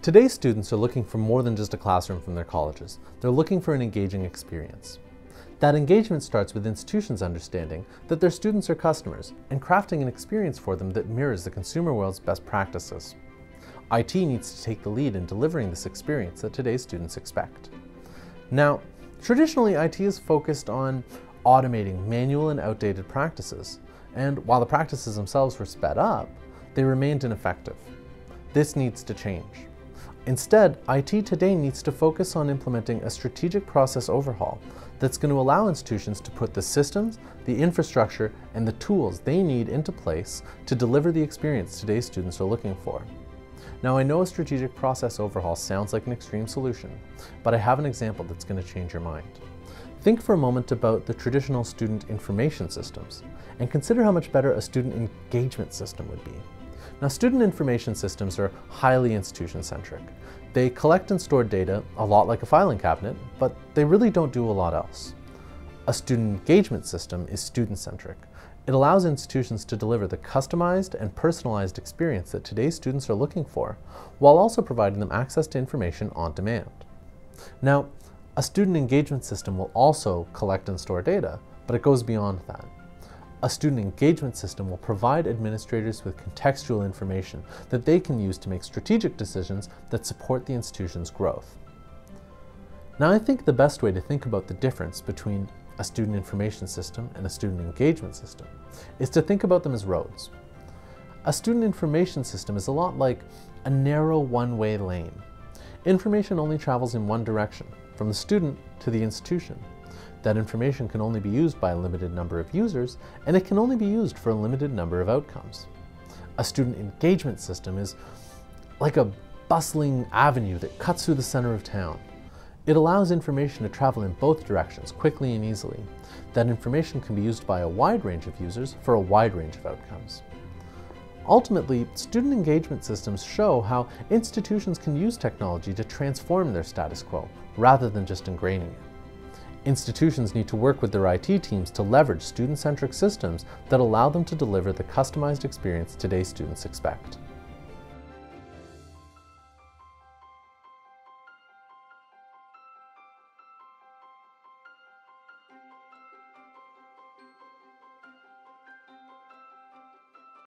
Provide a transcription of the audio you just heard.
Today's students are looking for more than just a classroom from their colleges. They're looking for an engaging experience. That engagement starts with institutions understanding that their students are customers and crafting an experience for them that mirrors the consumer world's best practices. IT needs to take the lead in delivering this experience that today's students expect. Now, traditionally IT is focused on automating manual and outdated practices, and while the practices themselves were sped up, they remained ineffective. This needs to change. Instead, IT today needs to focus on implementing a strategic process overhaul that's going to allow institutions to put the systems, the infrastructure, and the tools they need into place to deliver the experience today's students are looking for. Now I know a strategic process overhaul sounds like an extreme solution, but I have an example that's going to change your mind. Think for a moment about the traditional student information systems and consider how much better a student engagement system would be. Now, student information systems are highly institution-centric. They collect and store data a lot like a filing cabinet, but they really don't do a lot else. A student engagement system is student-centric. It allows institutions to deliver the customized and personalized experience that today's students are looking for, while also providing them access to information on demand. Now, a student engagement system will also collect and store data, but it goes beyond that. A student engagement system will provide administrators with contextual information that they can use to make strategic decisions that support the institution's growth. Now I think the best way to think about the difference between a student information system and a student engagement system is to think about them as roads. A student information system is a lot like a narrow one-way lane. Information only travels in one direction, from the student to the institution. That information can only be used by a limited number of users, and it can only be used for a limited number of outcomes. A student engagement system is like a bustling avenue that cuts through the center of town. It allows information to travel in both directions quickly and easily. That information can be used by a wide range of users for a wide range of outcomes. Ultimately, student engagement systems show how institutions can use technology to transform their status quo rather than just ingraining it. Institutions need to work with their IT teams to leverage student-centric systems that allow them to deliver the customized experience today's students expect.